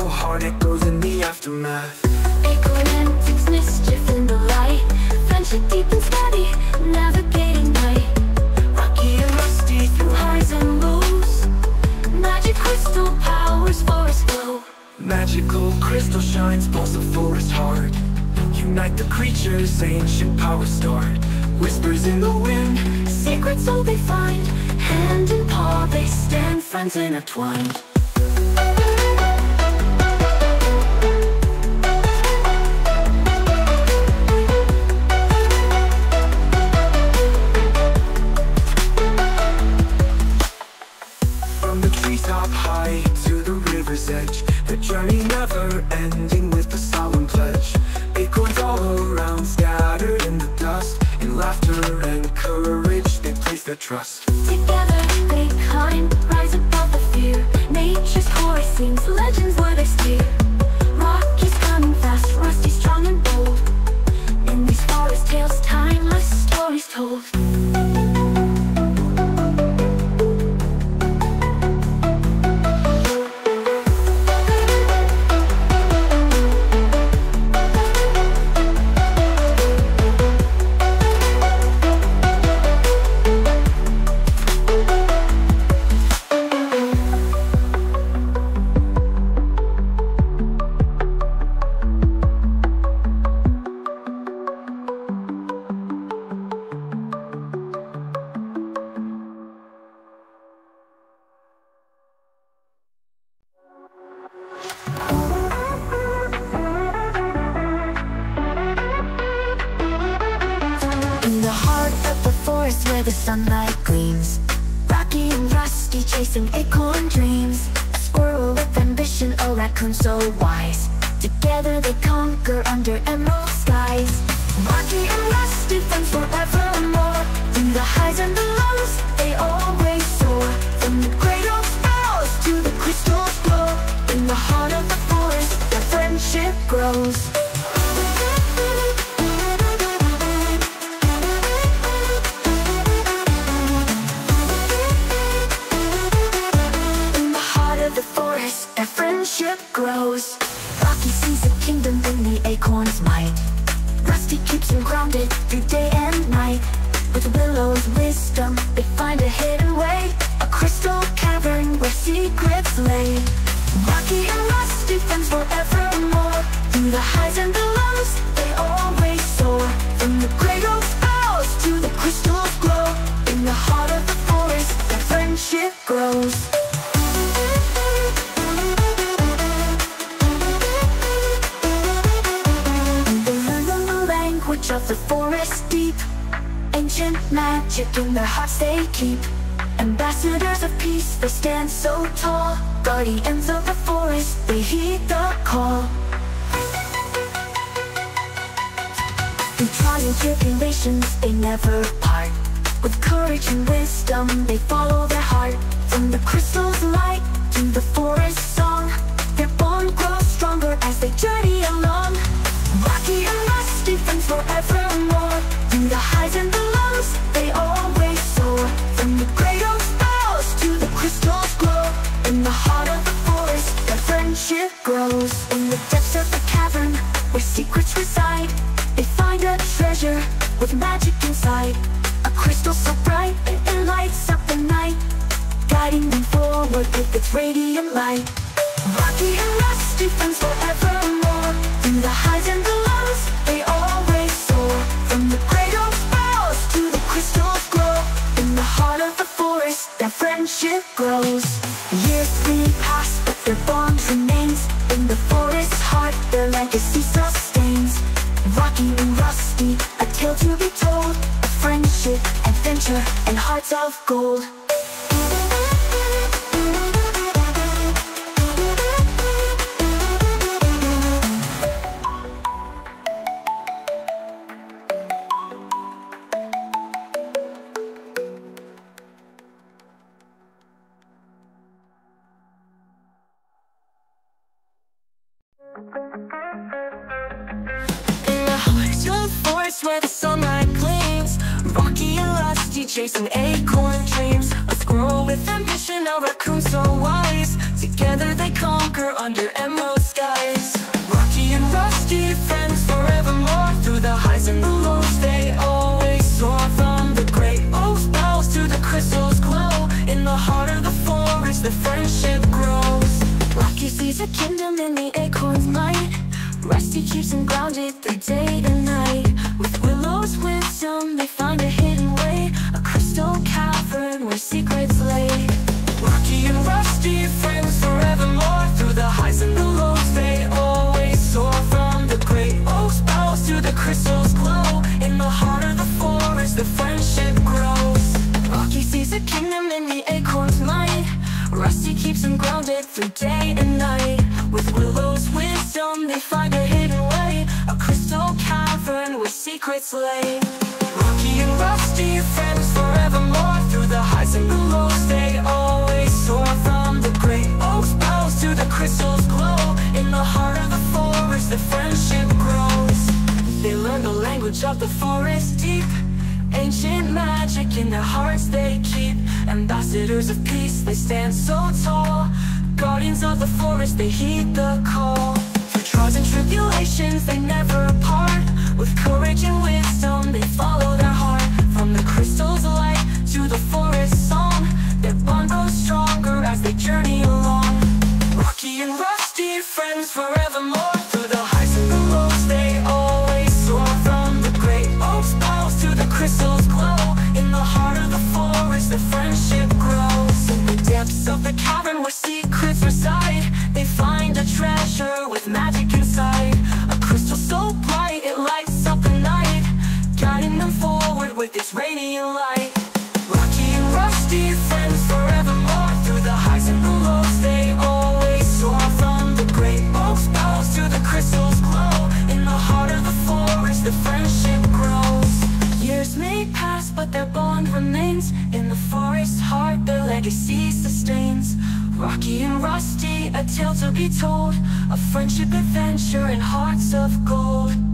heart echoes in the aftermath. Acorn mischief in the light. Friendship deep and steady, navigating night. Rocky and rusty through Highs and lows. Magic crystal powers forest glow. Magical crystal shines, pulse the forest heart. Unite the creatures, ancient power start. Whispers in the wind, Secrets all they find. Hand in paw they stand, friends intertwined the edge The journey never ending with a solemn pledge. Acorns all around scattered in the dust. In laughter and courage they place their trust. Together they climb, rise above the fear. Nature's chorus sings legends sunlight gleams. Rocky and Rusty chasing acorn dreams. A squirrel with ambition, a raccoon so wise. Together they conquer under emerald skies. Rocky and Rusty friends forevermore. Through the highs and the lows, grows. Rocky sees a kingdom in the acorn's might. Rusty keeps him grounded through day and night. With Willow's wisdom, they find a hidden way. A crystal cavern where secrets lay. Rocky and Rusty friends forevermore. Through the highs and the lows, they always soar. From the great oak boughs to the crystal's glow. In the heart of the forest, their friendship grows. Of the forest deep. Ancient magic in their hearts they keep. Ambassadors of peace, they stand so tall. Guardians of the forest, they heed the call. Through trials, tribulations, they never part. With courage and wisdom, they follow their heart. From the crystal's grows In the depths of the cavern, where secrets reside. They find a treasure with magic inside. A crystal so bright, it lights up the night Guiding them forward with its radiant light. Rocky and Rusty friends forevermore. Through the highs and the lows, they always soar. From the oak boughs to the crystal's glow In the heart of the forest, their friendship grows. Years may pass, but their bond remains The forest's heart, the legacy sustains. Rocky and Rusty, a tale to be told. A friendship, adventure, and hearts of gold where the sunlight gleams Rocky and Rusty, chasing acorn dreams. A squirrel with ambition, a raccoon so wise. Together they conquer under emerald skies. Rocky and Rusty, friends forevermore. Through the highs and the lows, they always soar. From the great oak's boughs to the crystal's glow. In the heart of the forest, the friendship grows. Rocky sees a kingdom in the acorn's might. Rusty keeps them grounded through day and night wisdom they find a hidden way A crystal cavern where secrets lay. Rocky and Rusty, friends forevermore Through the highs and the lows they always soar From the great oak's boughs to the crystal's glow. In the heart of the forest the friendship grows. Rocky sees a kingdom in the acorn's might Rusty keeps them grounded through day and night. With Willow's wisdom they find a secrets lay Rocky and Rusty, friends forevermore Through the highs and the lows. They always soar From the great oak's boughs to the crystal's glow. In the heart of the forest the friendship grows. They learn the language of the forest deep. Ancient magic in their hearts they keep. Ambassadors of peace, they stand so tall. Guardians of the forest, they heed the call. Through trials and tribulations, they never part With courage and wisdom, they follow their heart. From the crystal's light their bond remains In the forest heart their legacy sustains. Rocky and Rusty, a tale to be told. A friendship adventure and hearts of gold